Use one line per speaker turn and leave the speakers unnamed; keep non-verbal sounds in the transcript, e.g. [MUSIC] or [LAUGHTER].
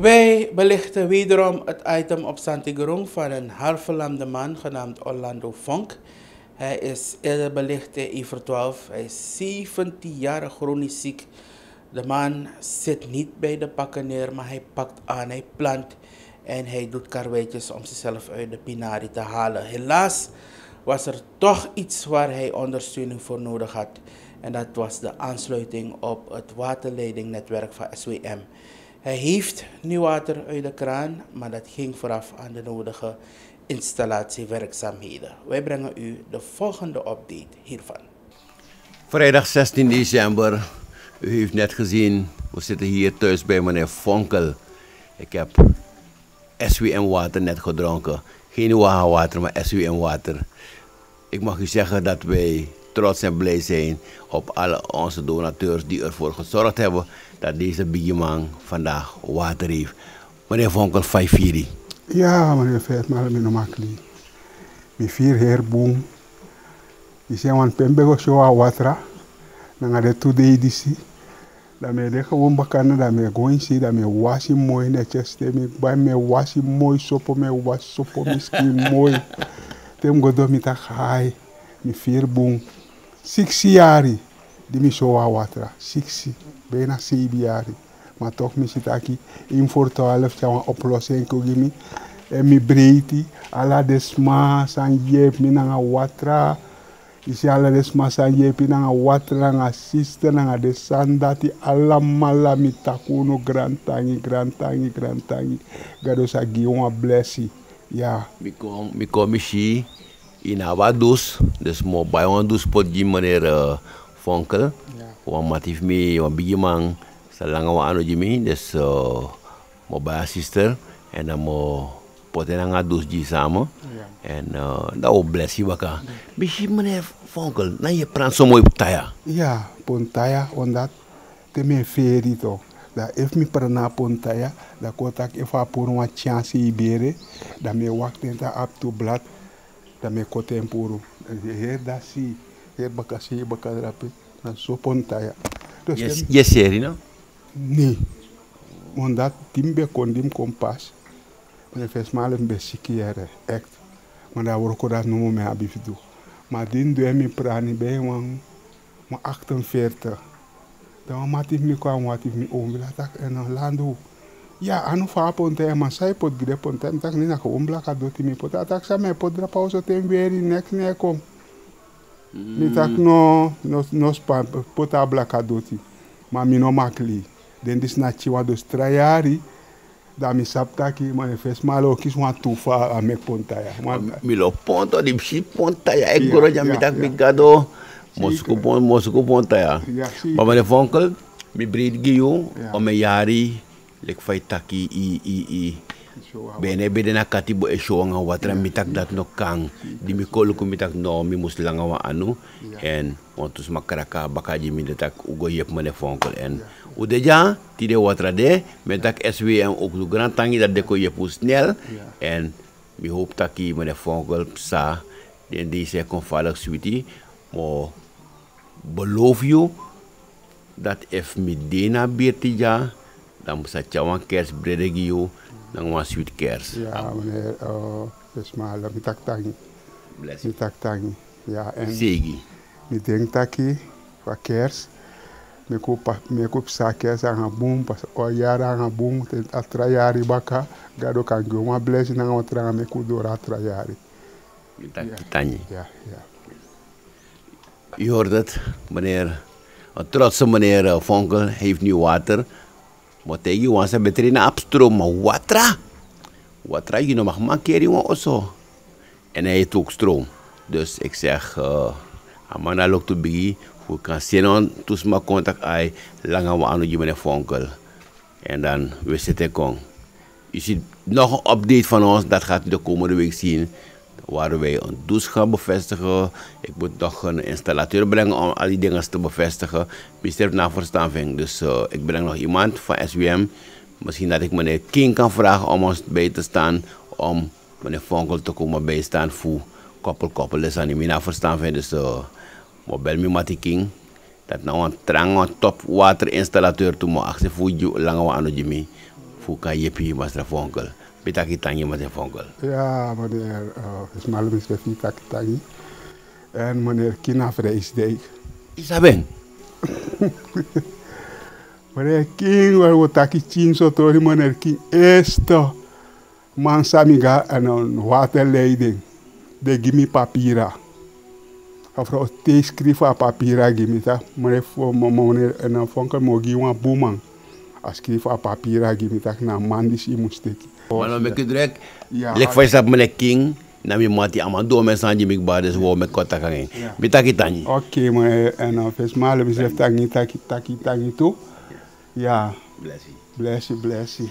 Wij belichten wederom het item op Santigurong van een halfverlamde man genaamd Orlando Vonk. Hij is eerder belicht in Iver 12. Hij is 17 jaar chronisch ziek. De man zit niet bij de pakken neer, maar hij pakt aan, hij plant en hij doet karweitjes om zichzelf uit de pinari te halen. Helaas was er toch iets waar hij ondersteuning voor nodig had. En dat was de aansluiting op het waterleidingnetwerk van SWM. Hij heeft nieuw water uit de kraan, maar dat ging vooraf aan de nodige installatiewerkzaamheden. Wij brengen u de volgende update hiervan.
Vrijdag 16 december. U heeft net gezien, we zitten hier thuis bij meneer Vonkel. Ik heb SWM water net gedronken. Geen Waha water, maar SWM water. Ik mag u zeggen dat wij trots en blij zijn op alle onze donateurs die ervoor gezorgd hebben dat deze bigman vandaag water heeft. Meneer Vonkel, 5
Ja, meneer Vetmaal, mijn makli. Mi vier heer boom. Die zijn van Pembego show watra. Dan de two day disi. Dan me de gewoon bakana, dan me gewoon zie, dan me wasi mooi netjes. Dan me bij me wasi mooi sopo, me was sopo misschien [LAUGHS] mooi. Tem go do mi tak hai. Mi vier boom. Six jari. Die mi show watra. Six, bijna zeven jari. Maar toch mi in voor 12 tja een oplossing gimi. En mi breiti san yep mi nanga watra. Isi ala desma san yep nanga watra nga sister nanga de sandati ala mala mi takuno grantangi grantangi grantangi. Gado sa gi uma blessi. Ja.
Mi kom mi in awa dus. Dus mo een dus pot uh.
Ja.
Wan matif mi wan bigimang sa langa wa ano jimi des uh, mo ba sister en mo poten nga dus ji samen en uh, da o blessi baka bishi meneer Vonkel na je praat zo mooi taya
Ja, pontaya, omdat te me feri to. Da if mi prana pontaya, da kotak if a pur wa chance ibere, da me wakten ta up to blood, da me koten puru. Da her da si, her baka si baka drape, na so pontaya. Dus
yes
tem-
yes seri no
nee, omdat timbe kon dim kompas, maar fes malen be sikiere, echt. Maar daar word ik dat noemen me abifidu. Maar din doe mi prani bij wan, maar 48. Dan wat ik mi kwam, wat ik mi ombla tak en een Ja, anu fa ponte maar sai pot gre ponte, tak ni na ko ombla ka doti mi pot, tak sa me pot dra pauso tem weer in nek ne kom. Mi tak no no no spa pot abla ka doti. Maar mi no makli. Den dis na chiwa dos trayari. Da mi saptaki manifest malo kis wan tufa a mek pontaya. Man,
mi lo ponto di bishi ponta ya
Ja,
goro
ja,
mi tak mi gado mo
Zeker.
suku pon mo suku ponta ya maar meneer Vonkel mi breed giyo
Ja.
o me yari lek fay taki i i i. Bene bede na kati bo e show nga watra mi tak dat no kang. Di mi kolu ko mi tak no mi mus langa wa anu. En ontus makaraka bakaji mi de tak ugo yep meneer Vonkel en. U deja ti de watra de me tak SWM ook du grand tangi dat de ko yep snel. En mi hoop taki meneer Vonkel sa den die se konvalig sweetie mo beloof you dat if mi dena birtija dan sa chawan kers bredegi you dan wan sweet kers
Ja, meneer, uh, dus maar mi tak tangi.
bless
Mi tak tangi. Ja, en
segi
mi denk taki, wa kers. Mi ko pa, mi ko sa kers aan gaan boom, pas o yara aan gaan boom, ten atra yari baka, gado kan go ma bless na nga tra mi ko dora atra yari.
mi tak tanyi
Ja, ja.
u hoort het meneer een trotse meneer eh, Vonkel heeft nu water maar tegen je wansa beter na upstroom maar watra. Watra je mag makeren wan oso. En hij heeft ook stroom dus ik zeg uh, amana lok to bigi we kan zien on tusma contact ai langa wa anu je meneer Vonkel en dan we zitten kon je ziet nog een update van ons, dat gaat u de komende week zien. Waar wij een douche gaan bevestigen. Ik moet nog een installateur brengen om al die dingen te bevestigen. Mister naar verstanving. Dus uh, ik breng nog iemand van SWM. Misschien dat ik meneer King kan vragen om ons bij te staan. Om meneer Vonkel te komen bijstaan voor koppel koppel. Dus aan die verstanving. Dus uh, mobiel mi mati King. Dat nou een trang een top waterinstallateur toe mo actie voor je lange ano jimi. Fuka Yepi Masra Fonkel. Pitaki Tangi Masra Fonkel.
Ja, meneer uh, Ismail Misbefi Takitangi. En meneer Kina Vreesdijk.
Isaben. [LAUGHS]
meneer King, waar we taki chin zo tori meneer King. Eerste man samiga en een waterleiding. De gimi papira. Afro te skrifa papira gimi ta. Meneer meneer en een fonkel mogi wan boeman. A skrifa papira gimi ta na mandis i
Manon meke
direk,
lek fay sap mene king, nan mi mati aman do men sanji mik bades wo mek kota kangen.
Mi
taki tanyi.
Ok, mwen enan fes malo mi sef tanyi, taki, taki,
taki to.
Ya. Blessi. Blessi, blessi.